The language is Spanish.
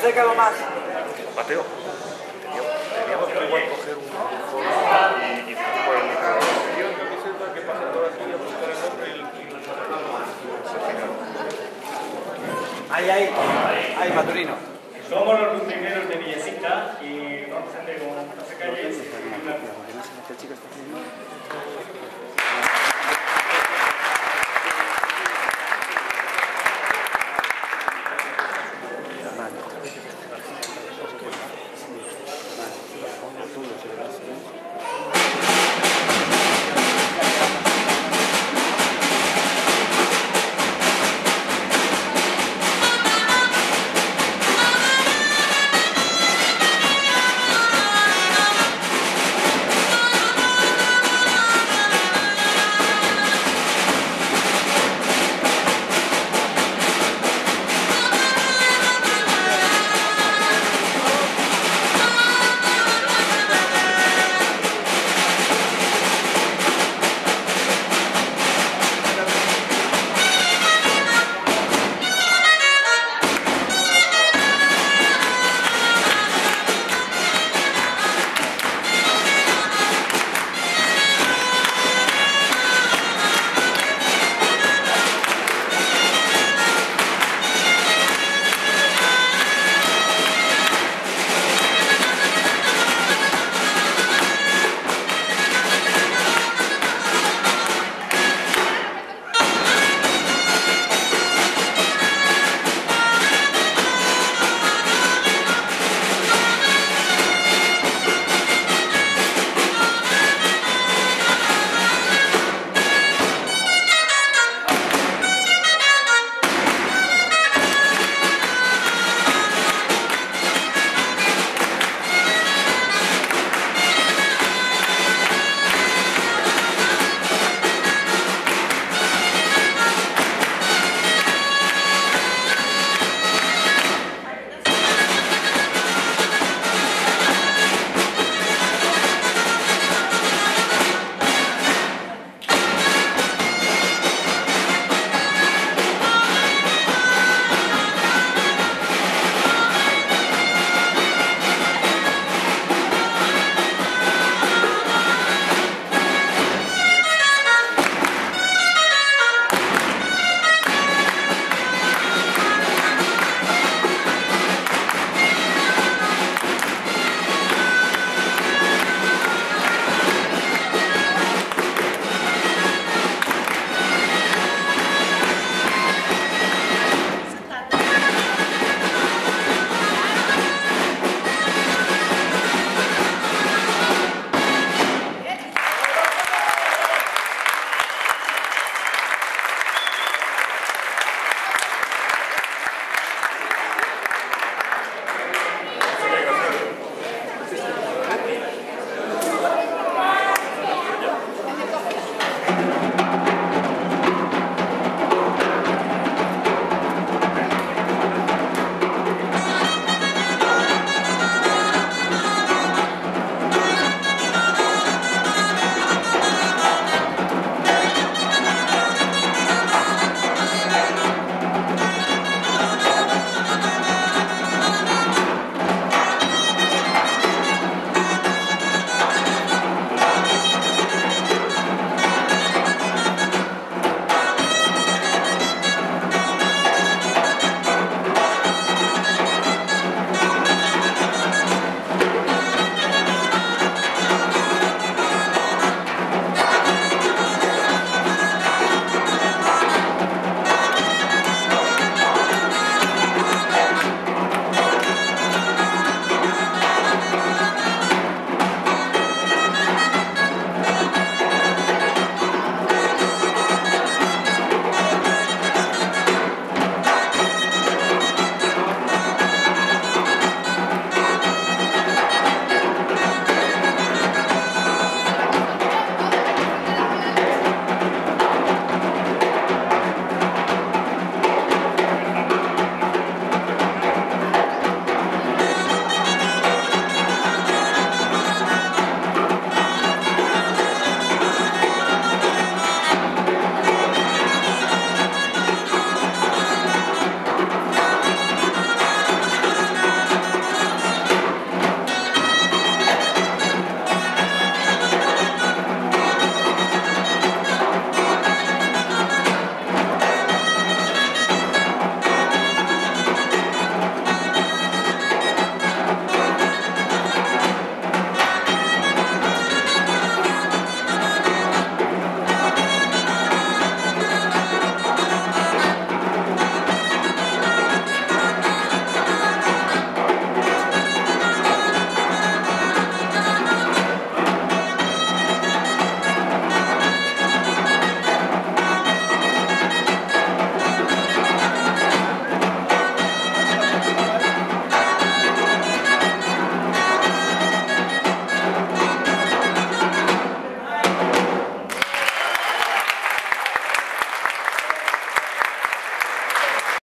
Acércalo más. Mateo, teníamos que igual coger un foro y, y por el que pasa por aquí a buscar el nombre y Ahí, ahí, ahí, Maturino. Somos los lutrineros de Villecita y vamos a hacer como José Calles.